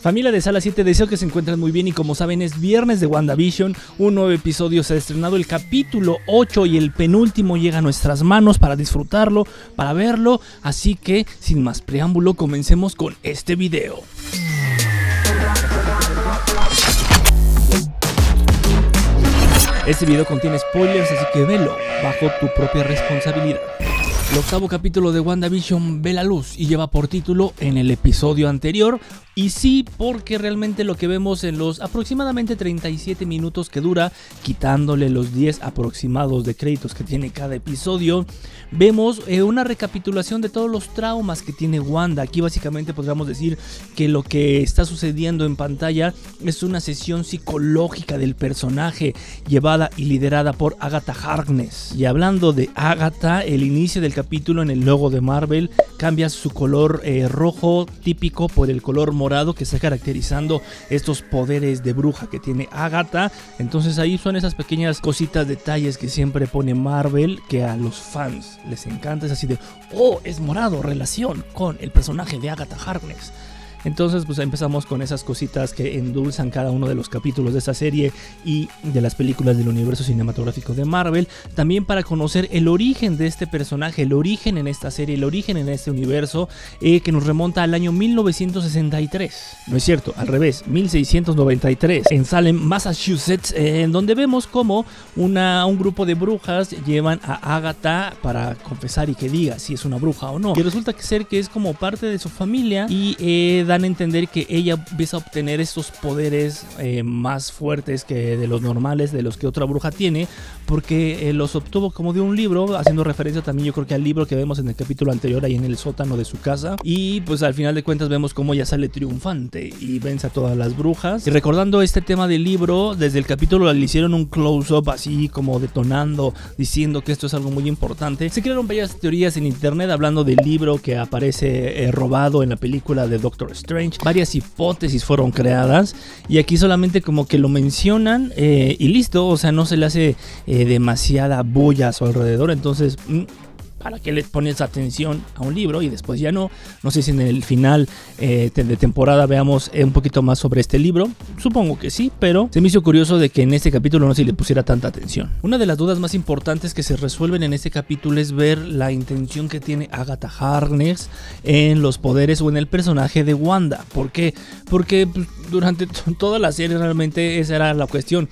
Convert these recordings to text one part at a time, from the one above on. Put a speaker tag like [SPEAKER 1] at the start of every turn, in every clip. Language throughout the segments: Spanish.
[SPEAKER 1] Familia de Sala 7, deseo que se encuentren muy bien y como saben es viernes de WandaVision, un nuevo episodio se ha estrenado, el capítulo 8 y el penúltimo llega a nuestras manos para disfrutarlo, para verlo, así que sin más preámbulo comencemos con este video. Este video contiene spoilers, así que velo bajo tu propia responsabilidad. El octavo capítulo de WandaVision ve la luz y lleva por título en el episodio anterior y sí, porque realmente lo que vemos en los aproximadamente 37 minutos que dura, quitándole los 10 aproximados de créditos que tiene cada episodio, vemos eh, una recapitulación de todos los traumas que tiene Wanda. Aquí básicamente podríamos decir que lo que está sucediendo en pantalla es una sesión psicológica del personaje llevada y liderada por Agatha Harkness. Y hablando de Agatha, el inicio del capítulo en el logo de Marvel cambia su color eh, rojo típico por el color morado que está caracterizando estos poderes de bruja que tiene Agatha. Entonces ahí son esas pequeñas cositas, detalles que siempre pone Marvel que a los fans les encanta. Es así de, oh, es morado, relación con el personaje de Agatha Harkness. Entonces, pues empezamos con esas cositas que endulzan cada uno de los capítulos de esta serie y de las películas del universo cinematográfico de Marvel. También para conocer el origen de este personaje, el origen en esta serie, el origen en este universo, eh, que nos remonta al año 1963. No es cierto, al revés, 1693, en Salem, Massachusetts, eh, en donde vemos como una, un grupo de brujas llevan a Agatha para confesar y que diga si es una bruja o no. Y resulta que ser que es como parte de su familia y eh, dan a entender que ella empieza a obtener estos poderes eh, más fuertes que de los normales, de los que otra bruja tiene, porque eh, los obtuvo como de un libro, haciendo referencia también yo creo que al libro que vemos en el capítulo anterior ahí en el sótano de su casa. Y pues al final de cuentas vemos cómo ella sale triunfante y vence a todas las brujas. Y recordando este tema del libro, desde el capítulo le hicieron un close-up así como detonando, diciendo que esto es algo muy importante. Se crearon varias teorías en internet hablando del libro que aparece eh, robado en la película de Doctor Strange. Varias hipótesis fueron creadas y aquí solamente como que lo mencionan eh, y listo, o sea, no se le hace eh, demasiada bulla a su alrededor, entonces... Mm, ¿Para qué le pones atención a un libro y después ya no? No sé si en el final eh, de temporada veamos un poquito más sobre este libro. Supongo que sí, pero se me hizo curioso de que en este capítulo no se le pusiera tanta atención. Una de las dudas más importantes que se resuelven en este capítulo es ver la intención que tiene Agatha Harkness en los poderes o en el personaje de Wanda. ¿Por qué? Porque pues, durante toda la serie realmente esa era la cuestión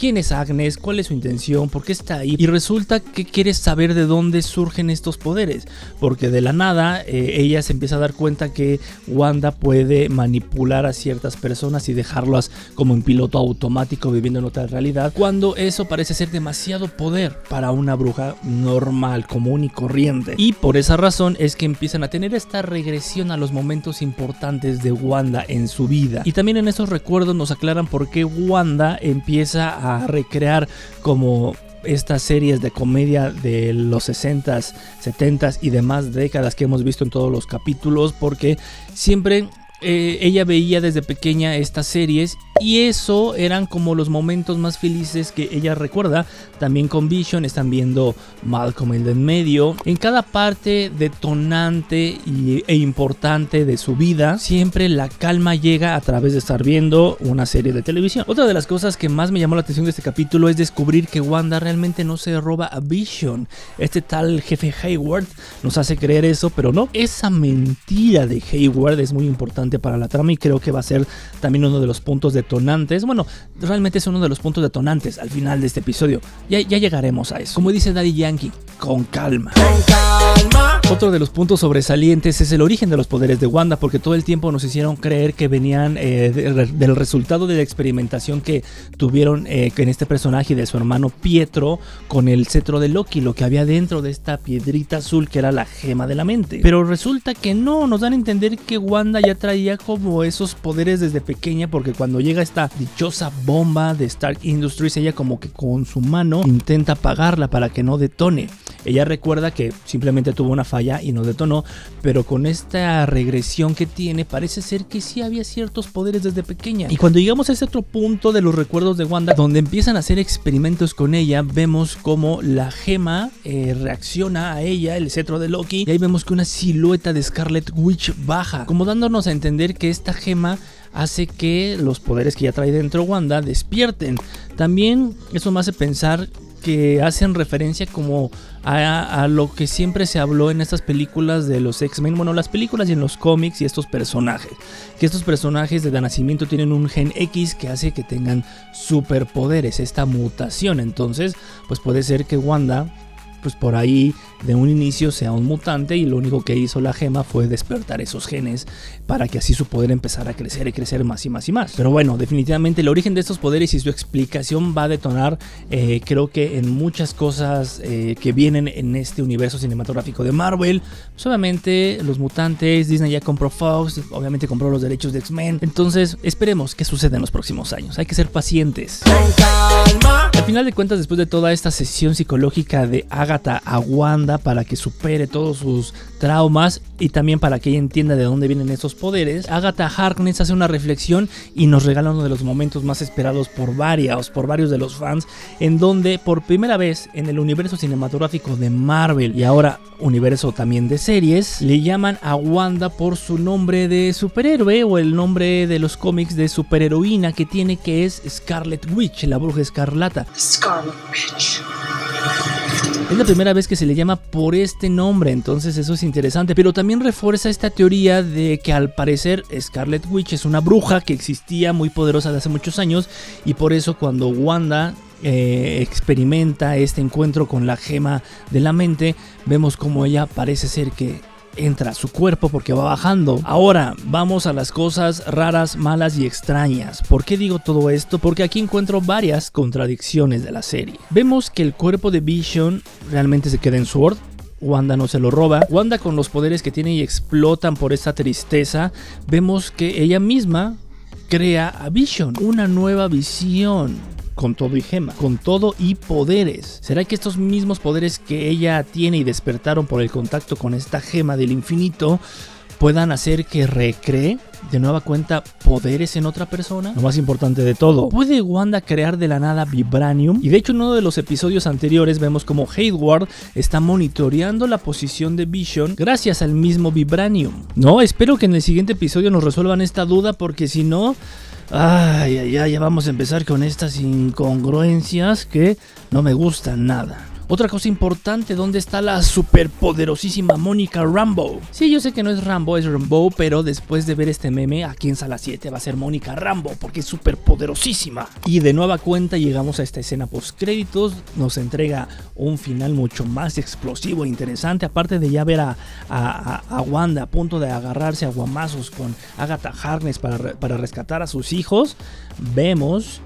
[SPEAKER 1] quién es Agnes, cuál es su intención, por qué está ahí. Y resulta que quiere saber de dónde surgen estos poderes, porque de la nada eh, ella se empieza a dar cuenta que Wanda puede manipular a ciertas personas y dejarlas como en piloto automático viviendo en otra realidad, cuando eso parece ser demasiado poder para una bruja normal, común y corriente. Y por esa razón es que empiezan a tener esta regresión a los momentos importantes de Wanda en su vida. Y también en esos recuerdos nos aclaran por qué Wanda empieza a recrear como estas series de comedia de los 60s, 70s y demás décadas que hemos visto en todos los capítulos porque siempre eh, ella veía desde pequeña estas series y eso eran como los momentos más felices que ella recuerda. También con Vision están viendo Malcolm el en medio. En cada parte detonante e importante de su vida, siempre la calma llega a través de estar viendo una serie de televisión. Otra de las cosas que más me llamó la atención de este capítulo es descubrir que Wanda realmente no se roba a Vision. Este tal jefe Hayward nos hace creer eso, pero no. Esa mentira de Hayward es muy importante para la trama y creo que va a ser también uno de los puntos de detonantes. Bueno, realmente es uno de los puntos detonantes al final de este episodio. Ya, ya llegaremos a eso. Como dice Daddy Yankee, con calma. Con calma. Otro de los puntos sobresalientes es el origen de los poderes de Wanda, porque todo el tiempo nos hicieron creer que venían eh, del resultado de la experimentación que tuvieron eh, en este personaje de su hermano Pietro con el cetro de Loki, lo que había dentro de esta piedrita azul que era la gema de la mente. Pero resulta que no, nos dan a entender que Wanda ya traía como esos poderes desde pequeña, porque cuando llega esta dichosa bomba de Stark Industries, ella como que con su mano intenta apagarla para que no detone. Ella recuerda que simplemente tuvo una falla y no detonó, pero con esta regresión que tiene parece ser que sí había ciertos poderes desde pequeña. Y cuando llegamos a ese otro punto de los recuerdos de Wanda, donde empiezan a hacer experimentos con ella, vemos como la gema eh, reacciona a ella, el cetro de Loki, y ahí vemos que una silueta de Scarlet Witch baja, como dándonos a entender que esta gema hace que los poderes que ya trae dentro Wanda despierten. También eso me hace pensar que hacen referencia como a, lo que siempre se habló en estas películas de los X-Men, bueno, las películas y en los cómics y estos personajes, que estos personajes de nacimiento tienen un gen X que hace que tengan superpoderes, esta mutación, entonces pues puede ser que Wanda pues por ahí de un inicio sea un mutante y lo único que hizo la gema fue despertar esos genes para que así su poder empezara a crecer y crecer más y más y más. Pero bueno, definitivamente el origen de estos poderes y su explicación va a detonar eh, creo que en muchas cosas eh, que vienen en este universo cinematográfico de Marvel. Pues obviamente los mutantes, Disney ya compró Fox, obviamente compró los derechos de X-Men. Entonces esperemos que suceda en los próximos años. Hay que ser pacientes. Al final de cuentas, después de toda esta sesión psicológica de Agatha a Wanda para que supere todos sus traumas y también para que ella entienda de dónde vienen esos poderes, Agatha Harkness hace una reflexión y nos regala uno de los momentos más esperados por varios, por varios de los fans, en donde por primera vez en el universo cinematográfico de Marvel y ahora universo también de series, le llaman a Wanda por su nombre de superhéroe o el nombre de los cómics de superheroína que tiene que es Scarlet Witch, la bruja escarlata. Scarlet Witch. Es la primera vez que se le llama por este nombre, entonces eso es interesante, pero también refuerza esta teoría de que al parecer Scarlet Witch es una bruja que existía muy poderosa de hace muchos años y por eso cuando Wanda eh, experimenta este encuentro con la gema de la mente, vemos como ella parece ser que entra a su cuerpo porque va bajando. Ahora vamos a las cosas raras, malas y extrañas. ¿Por qué digo todo esto? Porque aquí encuentro varias contradicciones de la serie. Vemos que el cuerpo de Vision realmente se queda en Sword, Wanda no se lo roba. Wanda con los poderes que tiene y explotan por esta tristeza, vemos que ella misma crea a Vision, una nueva visión con todo y gema, con todo y poderes. ¿Será que estos mismos poderes que ella tiene y despertaron por el contacto con esta gema del infinito puedan hacer que recree de nueva cuenta poderes en otra persona? Lo más importante de todo, ¿puede Wanda crear de la nada Vibranium? Y de hecho en uno de los episodios anteriores vemos como Hayward está monitoreando la posición de Vision gracias al mismo Vibranium. No, espero que en el siguiente episodio nos resuelvan esta duda porque si no... Ay, ay, ya vamos a empezar con estas incongruencias que no me gustan nada. Otra cosa importante, ¿dónde está la superpoderosísima Mónica Rambo? Sí, yo sé que no es Rambo, es Rambo, pero después de ver este meme, aquí en Sala 7 va a ser Mónica Rambo, porque es superpoderosísima. Y de nueva cuenta llegamos a esta escena post créditos, nos entrega un final mucho más explosivo e interesante, aparte de ya ver a, a, Wanda a punto de agarrarse a guamazos con Agatha Harkness para, para rescatar a sus hijos, vemos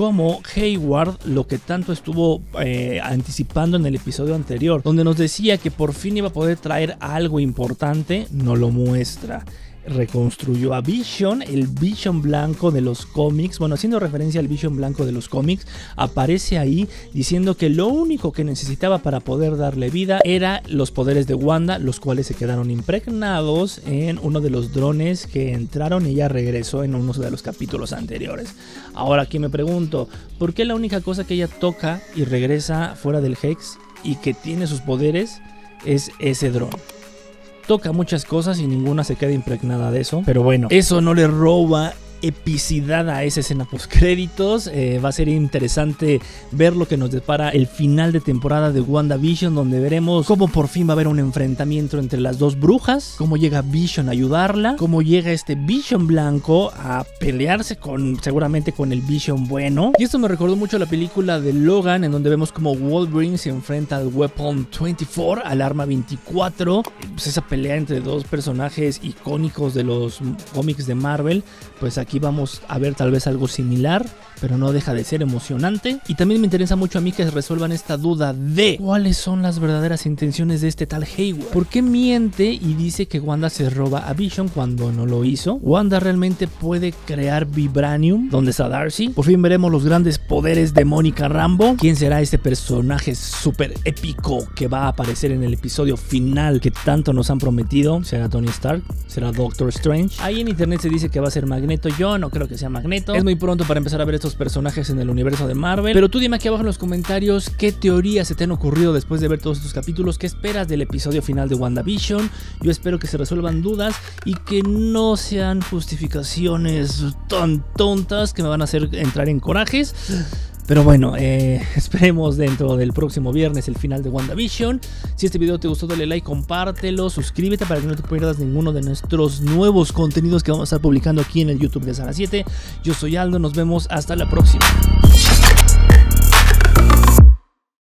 [SPEAKER 1] como Hayward lo que tanto estuvo eh, anticipando en el episodio anterior, donde nos decía que por fin iba a poder traer algo importante, no lo muestra reconstruyó a Vision, el Vision blanco de los cómics, bueno, haciendo referencia al Vision blanco de los cómics, aparece ahí diciendo que lo único que necesitaba para poder darle vida era los poderes de Wanda, los cuales se quedaron impregnados en uno de los drones que entraron y ya regresó en uno de los capítulos anteriores. Ahora aquí me pregunto, ¿por qué la única cosa que ella toca y regresa fuera del Hex y que tiene sus poderes es ese drone? Toca muchas cosas y ninguna se queda impregnada de eso. Pero bueno, eso no le roba epicidad a esa escena post créditos. Eh, va a ser interesante ver lo que nos depara el final de temporada de WandaVision, donde veremos cómo por fin va a haber un enfrentamiento entre las dos brujas, cómo llega Vision a ayudarla, cómo llega este Vision blanco a pelearse con seguramente con el Vision bueno. Y esto me recordó mucho la película de Logan, en donde vemos como Wolverine se enfrenta al Weapon 24, al arma 24. Pues esa pelea entre dos personajes icónicos de los cómics de Marvel, pues aquí Aquí vamos a ver tal vez algo similar, pero no deja de ser emocionante. Y también me interesa mucho a mí que resuelvan esta duda de cuáles son las verdaderas intenciones de este tal Hayward. ¿Por qué miente y dice que Wanda se roba a Vision cuando no lo hizo? ¿Wanda realmente puede crear Vibranium? ¿Dónde está Darcy? Por fin veremos los grandes poderes de Mónica Rambo. ¿Quién será este personaje súper épico que va a aparecer en el episodio final que tanto nos han prometido? ¿Será Tony Stark? ¿Será Doctor Strange? Ahí en internet se dice que va a ser Magneto yo no creo que sea Magneto. Es muy pronto para empezar a ver estos personajes en el universo de Marvel. Pero tú dime aquí abajo en los comentarios qué teorías se te han ocurrido después de ver todos estos capítulos, qué esperas del episodio final de WandaVision. Yo espero que se resuelvan dudas y que no sean justificaciones tan tontas que me van a hacer entrar en corajes. Pero bueno, eh, esperemos dentro del próximo viernes el final de WandaVision. Si este video te gustó, dale like, compártelo, suscríbete para que no te pierdas ninguno de nuestros nuevos contenidos que vamos a estar publicando aquí en el YouTube de Sara 7. Yo soy Aldo, nos vemos hasta la próxima.